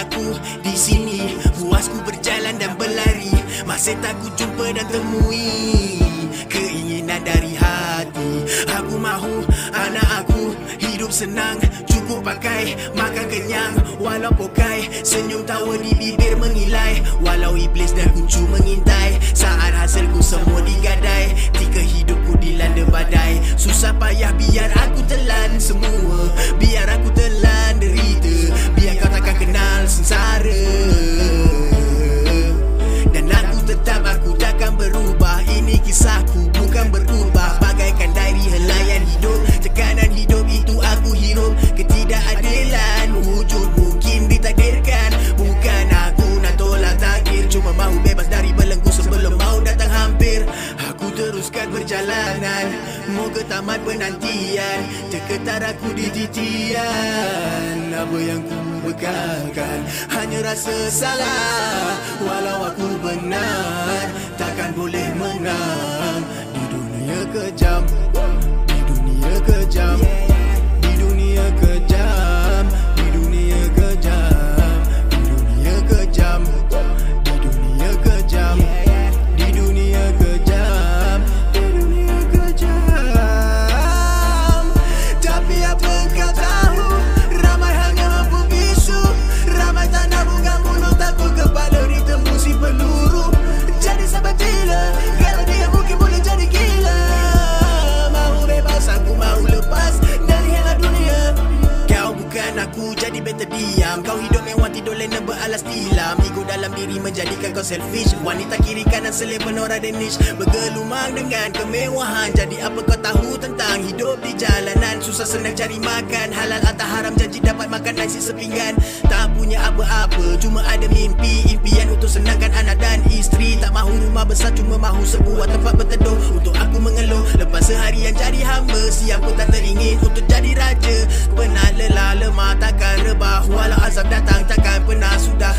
aku di sini. Puasku berjalan dan berlari. Masih tak ku jumpa dan temui Keinginan dari hati. Aku mahu anak aku hidup senang. Cukup pakai makan kenyang. Walau pokai senyum tawa di bibir mengilai. Walau iblis dan kuncu mengintai. Saat hasilku semua digadai Tika hidupku dilanda badai. Susah payah biar Ini kisahku bukan berubah. Bagaikan diary helayan hidup. Tekanan hidup itu aku hirup. Ketidakadilan wujud mungkin ditakdirkan. Bukan aku nak tolak takdir. Cuma mahu bebas dari belenggu sebelum mau datang hampir. Aku teruskan perjalanan. Moga tamat penantian. Terketar aku di titian. Apa yang ku bekalkan Hanya rasa salah kejam. Di dunia kejam jadi better diam. Kau hidup mewah tidur lena beralas tilam. Ego dalam diri menjadikan kau selfish. Wanita kiri kanan selip penora dan niche Bergelumang dengan kemewahan. Jadi apa kau tahu tentang hidup di jalanan? Susah senang cari makan. Halal atau haram janji dapat makan nasi sepinggan. Tak punya apa-apa Cuma ada mimpi. Impian untuk senangkan anak dan isteri besar Cuma mahu sebuah tempat berteduh. Untuk aku mengeluh Lepas seharian jadi hamba Siang pun tak teringin. Untuk jadi raja Penat lelah lemah takkan rebah. Walau azab datang takkan pernah sudah